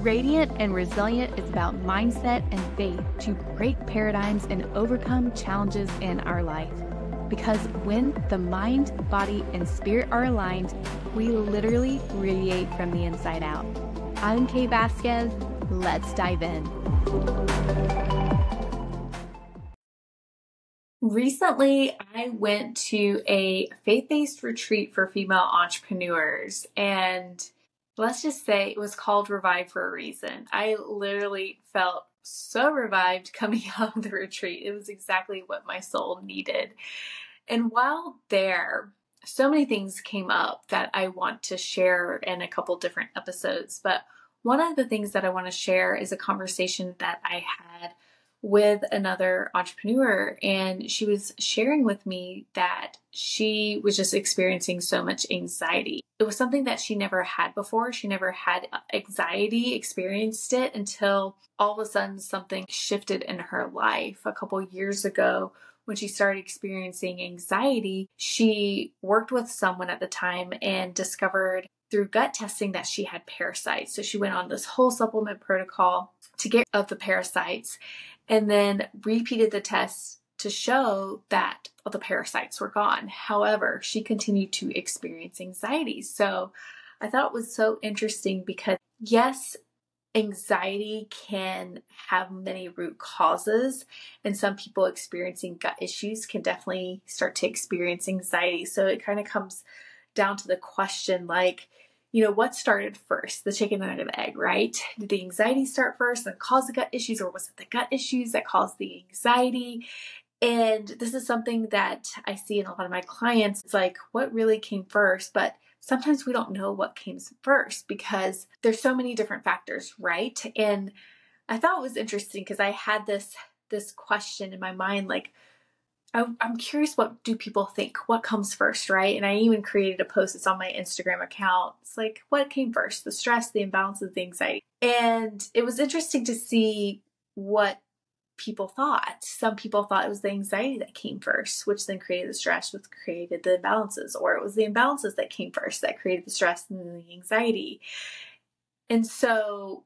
Radiant and Resilient is about mindset and faith to break paradigms and overcome challenges in our life. Because when the mind, body, and spirit are aligned, we literally radiate from the inside out. I'm Kate Vazquez. Let's dive in. Recently, I went to a faith based retreat for female entrepreneurs, and let's just say it was called Revive for a reason. I literally felt so revived coming out of the retreat. It was exactly what my soul needed. And while there, so many things came up that I want to share in a couple different episodes. But one of the things that I want to share is a conversation that I had with another entrepreneur and she was sharing with me that she was just experiencing so much anxiety. It was something that she never had before. She never had anxiety, experienced it until all of a sudden something shifted in her life a couple years ago when she started experiencing anxiety, she worked with someone at the time and discovered through gut testing that she had parasites. So she went on this whole supplement protocol to get of the parasites and then repeated the tests to show that the parasites were gone. However, she continued to experience anxiety. So I thought it was so interesting because, yes, anxiety can have many root causes, and some people experiencing gut issues can definitely start to experience anxiety. So it kind of comes down to the question like, you know, what started first, the chicken and the egg, right? Did the anxiety start first and cause the gut issues, or was it the gut issues that caused the anxiety? And this is something that I see in a lot of my clients. It's like, what really came first? But sometimes we don't know what came first because there's so many different factors, right? And I thought it was interesting because I had this this question in my mind, like, I, am curious what do people think? What comes first right? And i even created a post it's on my instagram account. It's like what came first? The stress the imbalances the anxiety. And it was interesting to see what people thought. Some people thought it was the anxiety that came first which then created the stress which created the imbalances or it was the imbalances that came first that created the stress and the anxiety. And so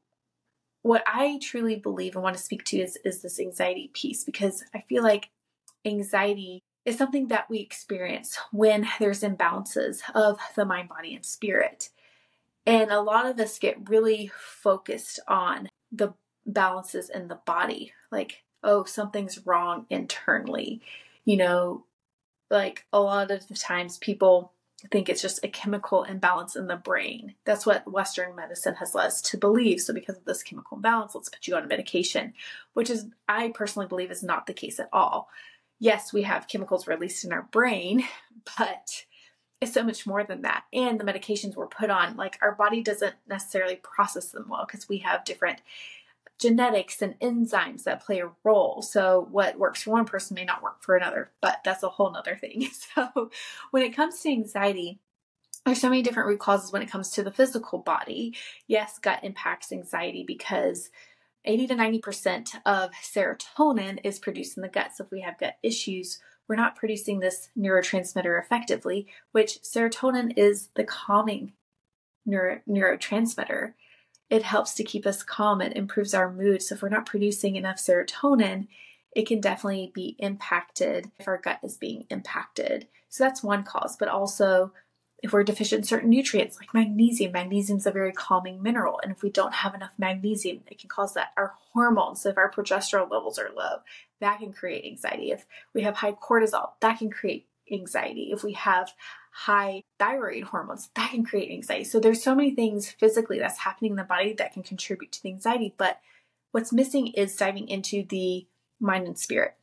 what i truly believe and want to speak to is, is this anxiety piece because i feel like anxiety is something that we experience when there's imbalances of the mind, body, and spirit. And a lot of us get really focused on the balances in the body, like, oh, something's wrong internally. You know, like a lot of the times people think it's just a chemical imbalance in the brain. That's what Western medicine has led us to believe. So, because of this chemical imbalance, let's put you on a medication, which is, I personally believe, is not the case at all yes, we have chemicals released in our brain, but it's so much more than that. And the medications we're put on, like our body doesn't necessarily process them well because we have different genetics and enzymes that play a role. So what works for one person may not work for another, but that's a whole nother thing. So when it comes to anxiety, there's so many different root causes when it comes to the physical body. Yes, gut impacts anxiety because 80 to 90% of serotonin is produced in the gut. So if we have gut issues, we're not producing this neurotransmitter effectively, which serotonin is the calming neuro- neurotransmitter. It helps to keep us calm. It improves our mood. So if we're not producing enough serotonin, it can definitely be impacted if our gut is being impacted. So that's one cause, but also if we're deficient in certain nutrients like magnesium, magnesium is a very calming mineral. And if we don't have enough magnesium, it can cause that. Our hormones, so if our progesterone levels are low, that can create anxiety. If we have high cortisol, that can create anxiety. If we have high thyroid hormones, that can create anxiety. So there's so many things physically that's happening in the body that can contribute to the anxiety. But what's missing is diving into the mind and spirit.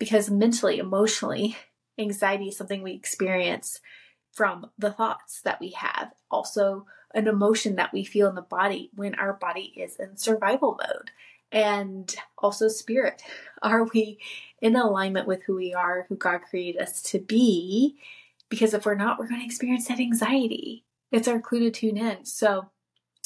Because mentally, emotionally, anxiety is something we experience from the thoughts that we have, also an emotion that we feel in the body when our body is in survival mode, and also spirit. Are we in alignment with who we are, who God created us to be? Because if we're not, we're going to experience that anxiety. It's our clue to tune in. So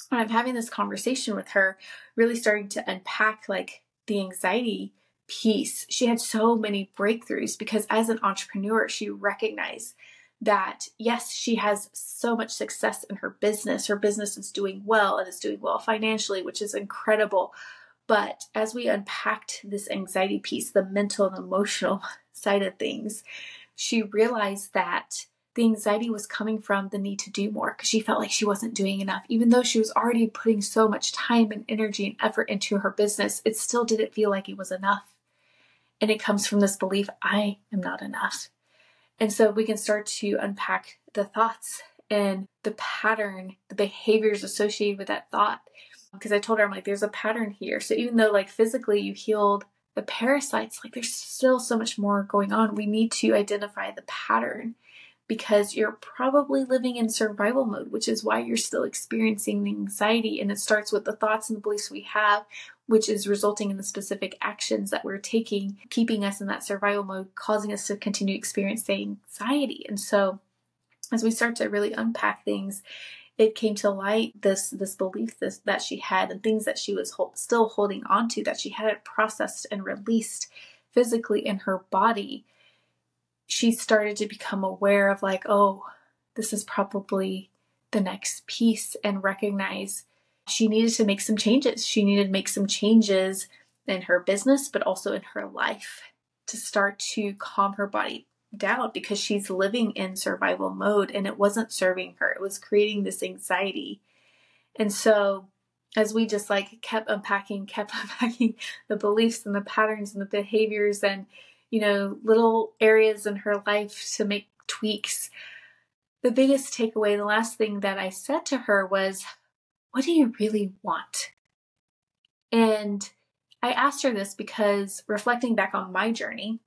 when I'm having this conversation with her, really starting to unpack like the anxiety piece, she had so many breakthroughs because as an entrepreneur, she recognized that yes, she has so much success in her business. Her business is doing well and is doing well financially, which is incredible. But as we unpacked this anxiety piece, the mental and emotional side of things, she realized that the anxiety was coming from the need to do more because she felt like she wasn't doing enough. Even though she was already putting so much time and energy and effort into her business, it still didn't feel like it was enough. And it comes from this belief I am not enough. And so we can start to unpack the thoughts and the pattern, the behaviors associated with that thought. Because I told her, I'm like, there's a pattern here. So even though, like, physically you healed the parasites, like, there's still so much more going on. We need to identify the pattern because you're probably living in survival mode, which is why you're still experiencing the anxiety. And it starts with the thoughts and the beliefs we have, which is resulting in the specific actions that we're taking, keeping us in that survival mode, causing us to continue experiencing anxiety. And so, as we start to really unpack things, it came to light this this belief this, that she had and things that she was hold, still holding on to that she hadn't processed and released physically in her body she started to become aware of like, oh, this is probably the next piece and recognize she needed to make some changes. She needed to make some changes in her business, but also in her life to start to calm her body down because she's living in survival mode and it wasn't serving her. It was creating this anxiety. And so as we just like kept unpacking, kept unpacking the beliefs and the patterns and the behaviors and you know, little areas in her life to make tweaks. The biggest takeaway, the last thing that I said to her was, What do you really want? And I asked her this because reflecting back on my journey,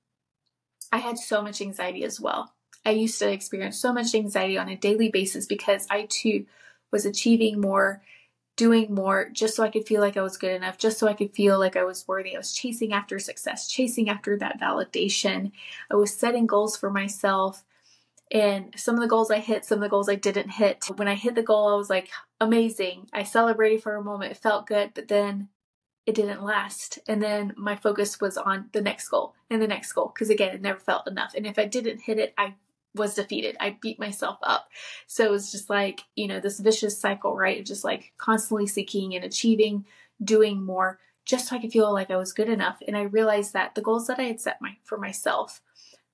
I had so much anxiety as well. I used to experience so much anxiety on a daily basis because I too was achieving more doing more just so I could feel like I was good enough, just so I could feel like I was worthy. I was chasing after success, chasing after that validation. I was setting goals for myself. And some of the goals I hit, some of the goals I didn't hit. When I hit the goal, I was like, amazing. I celebrated for a moment. It felt good, but then it didn't last. And then my focus was on the next goal and the next goal. Because again, it never felt enough. And if I didn't hit it, I was defeated. I beat myself up. So it was just like, you know, this vicious cycle, right? Just like constantly seeking and achieving, doing more just so I could feel like I was good enough. And I realized that the goals that I had set my, for myself,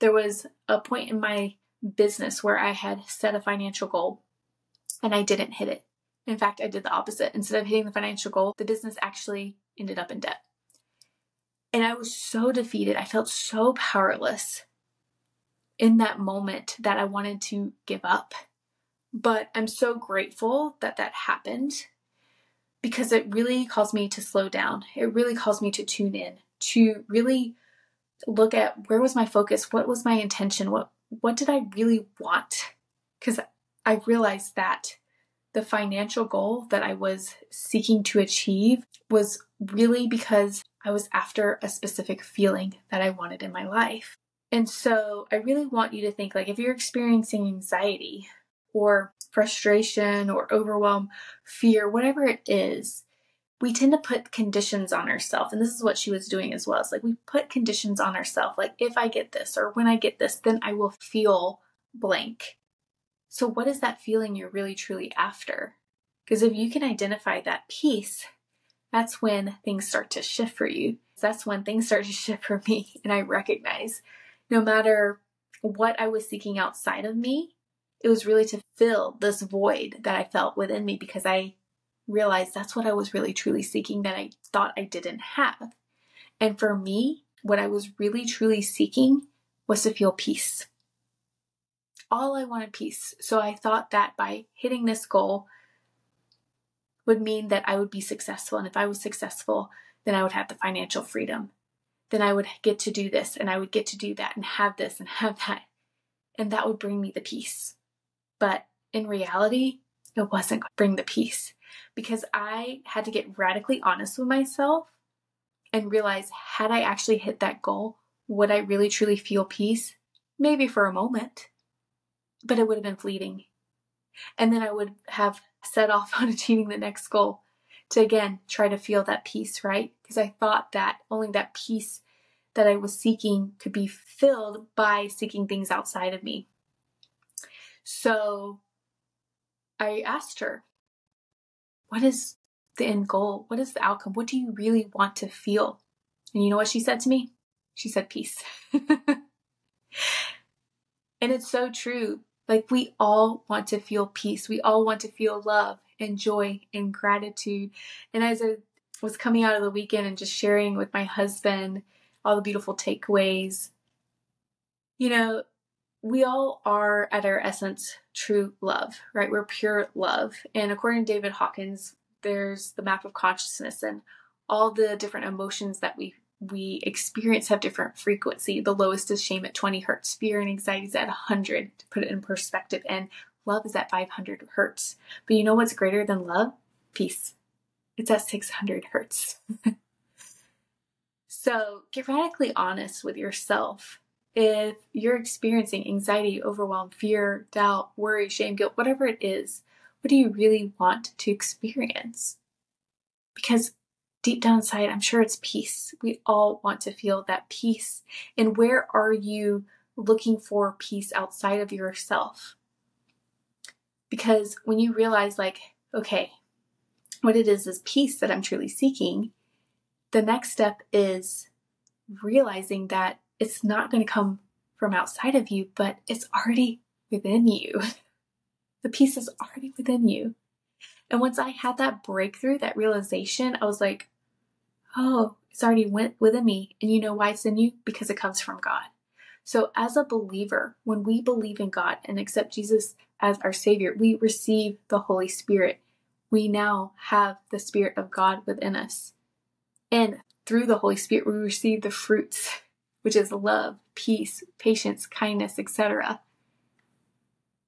there was a point in my business where I had set a financial goal and I didn't hit it. In fact, I did the opposite. Instead of hitting the financial goal, the business actually ended up in debt. And I was so defeated. I felt so powerless in that moment that I wanted to give up. But I'm so grateful that that happened because it really caused me to slow down. It really caused me to tune in, to really look at where was my focus, what was my intention, what what did I really want? Cuz I realized that the financial goal that I was seeking to achieve was really because I was after a specific feeling that I wanted in my life. And so I really want you to think like if you're experiencing anxiety or frustration or overwhelm, fear, whatever it is, we tend to put conditions on ourselves. And this is what she was doing as well. It's like we put conditions on ourselves. Like if I get this or when I get this, then I will feel blank. So what is that feeling you're really truly after? Because if you can identify that piece, that's when things start to shift for you. That's when things start to shift for me. And I recognize no matter what I was seeking outside of me, it was really to fill this void that I felt within me because I realized that's what I was really truly seeking that I thought I didn't have. And for me, what I was really truly seeking was to feel peace. All I wanted peace. So I thought that by hitting this goal would mean that I would be successful. And if I was successful, then I would have the financial freedom then I would get to do this and I would get to do that and have this and have that. And that would bring me the peace. But in reality, it wasn't going to bring the peace because I had to get radically honest with myself and realize had I actually hit that goal, would I really truly feel peace? Maybe for a moment, but it would have been fleeting. And then I would have set off on achieving the next goal to again try to feel that peace, right? Because I thought that only that peace that I was seeking could be filled by seeking things outside of me. So I asked her, What is the end goal? What is the outcome? What do you really want to feel? And you know what she said to me? She said, Peace. and it's so true. Like, we all want to feel peace. We all want to feel love and joy and gratitude. And as I was coming out of the weekend and just sharing with my husband all the beautiful takeaways, you know, we all are at our essence true love, right? We're pure love. And according to David Hawkins, there's the map of consciousness and all the different emotions that we we experience have different frequency. The lowest is shame at 20 hertz, fear and anxiety is at 100 to put it in perspective, and love is at 500 hertz. But you know what's greater than love? Peace. It's at 600 hertz. so get radically honest with yourself if you're experiencing anxiety, overwhelm, fear, doubt, worry, shame, guilt, whatever it is, what do you really want to experience? Because deep down inside, I'm sure it's peace. We all want to feel that peace. And where are you looking for peace outside of yourself? Because when you realize, like, okay, what it is is peace that I'm truly seeking, the next step is realizing that it's not going to come from outside of you, but it's already within you. The peace is already within you. And once I had that breakthrough, that realization, I was like, oh, it's already went within me. And you know why it's in you? Because it comes from God. So as a believer, when we believe in God and accept Jesus as our Savior, we receive the Holy Spirit. We now have the Spirit of God within us. And through the Holy Spirit, we receive the fruits which is love, peace, patience, kindness, etc.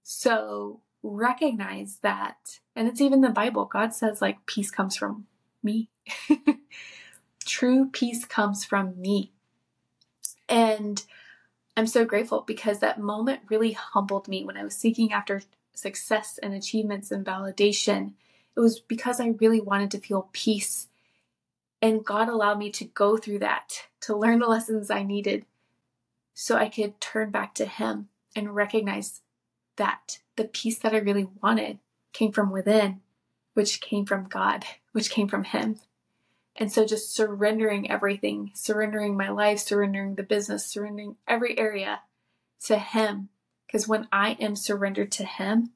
So recognize that. And it's even the Bible. God says, like, peace comes from me. True peace comes from me. And I'm so grateful because that moment really humbled me when I was seeking after success and achievements and validation. It was because I really wanted to feel peace and God allowed me to go through that, to learn the lessons I needed so I could turn back to Him and recognize that the peace that I really wanted came from within, which came from God, which came from Him. And so just surrendering everything, surrendering my life, surrendering the business, surrendering every area to Him. Because when I am surrendered to Him,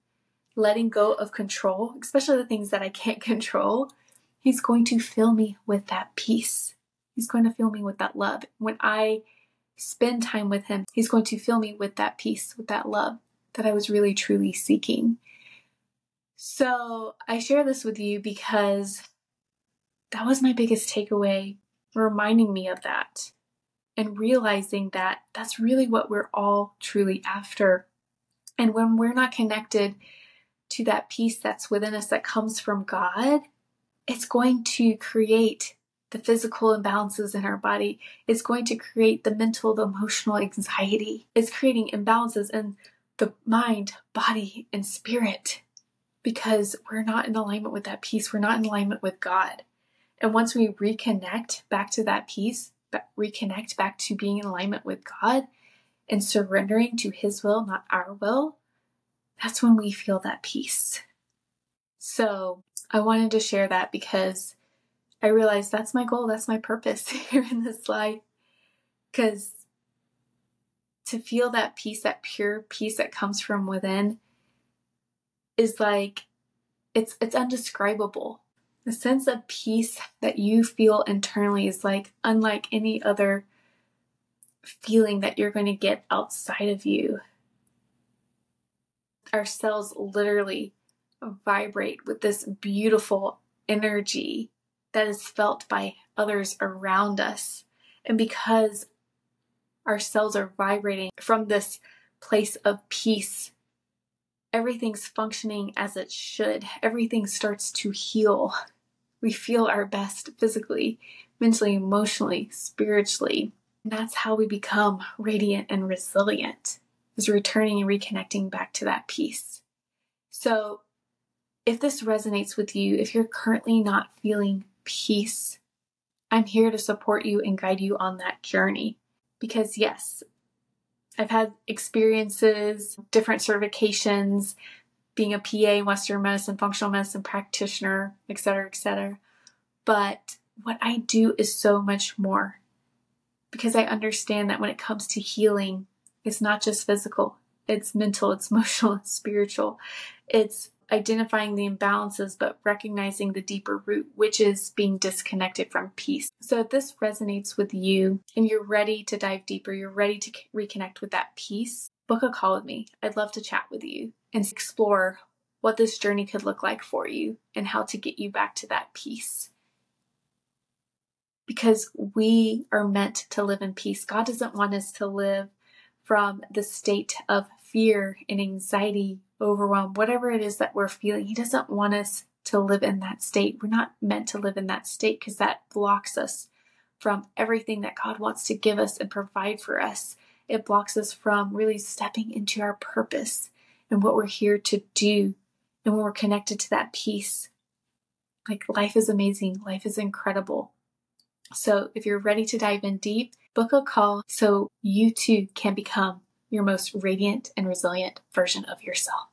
letting go of control, especially the things that I can't control, He's going to fill me with that peace. He's going to fill me with that love. When I spend time with Him, He's going to fill me with that peace, with that love that I was really truly seeking. So I share this with you because that was my biggest takeaway, reminding me of that and realizing that that's really what we're all truly after. And when we're not connected to that peace that's within us that comes from God, it's going to create the physical imbalances in our body. It's going to create the mental, the emotional anxiety. It's creating imbalances in the mind, body, and spirit because we're not in alignment with that peace. We're not in alignment with God. And once we reconnect back to that peace, reconnect back to being in alignment with God and surrendering to His will, not our will, that's when we feel that peace. So I wanted to share that because I realized that's my goal, that's my purpose here in this life. Because to feel that peace, that pure peace that comes from within, is like it's it's undescribable. The sense of peace that you feel internally is like unlike any other feeling that you're going to get outside of you. Our cells literally vibrate with this beautiful energy that is felt by others around us. And because our cells are vibrating from this place of peace, everything's functioning as it should. Everything starts to heal. We feel our best physically, mentally, emotionally, spiritually. And that's how we become radiant and resilient, is returning and reconnecting back to that peace. So if this resonates with you, if you're currently not feeling peace, I'm here to support you and guide you on that journey. Because, yes, I've had experiences, different certifications, being a PA, Western medicine, functional medicine practitioner, et cetera, et cetera. But what I do is so much more because I understand that when it comes to healing, it's not just physical, it's mental, it's emotional, it's spiritual. It's identifying the imbalances, but recognizing the deeper root, which is being disconnected from peace. So if this resonates with you and you're ready to dive deeper, you're ready to reconnect with that peace, book a call with me. I'd love to chat with you and explore what this journey could look like for you and how to get you back to that peace. Because we are meant to live in peace. God doesn't want us to live from the state of fear and anxiety, overwhelm, whatever it is that we're feeling. He doesn't want us to live in that state. We're not meant to live in that state because that blocks us from everything that God wants to give us and provide for us. It blocks us from really stepping into our purpose and what we're here to do. And when we're connected to that peace, like life is amazing, life is incredible. So if you're ready to dive in deep, book a call so you too can become your most radiant and resilient version of yourself.